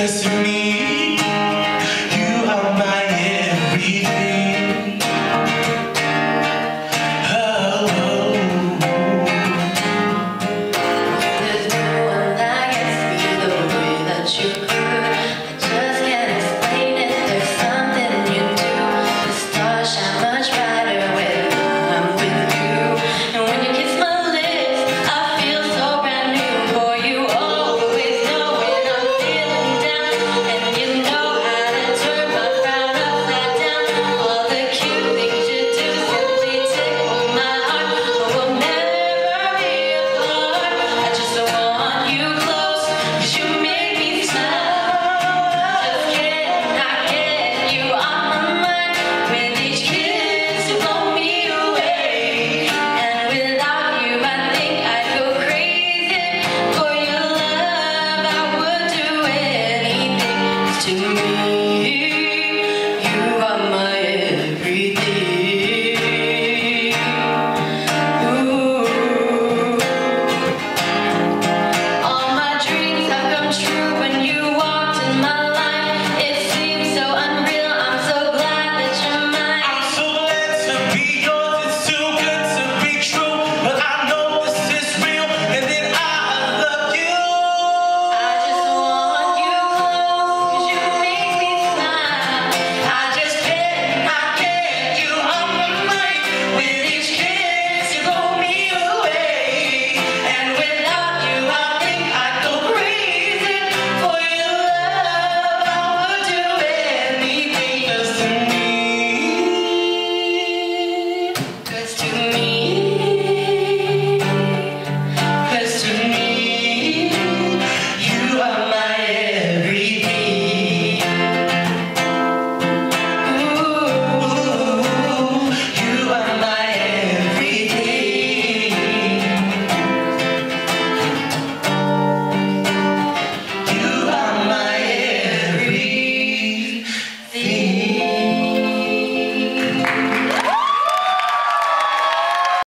Cause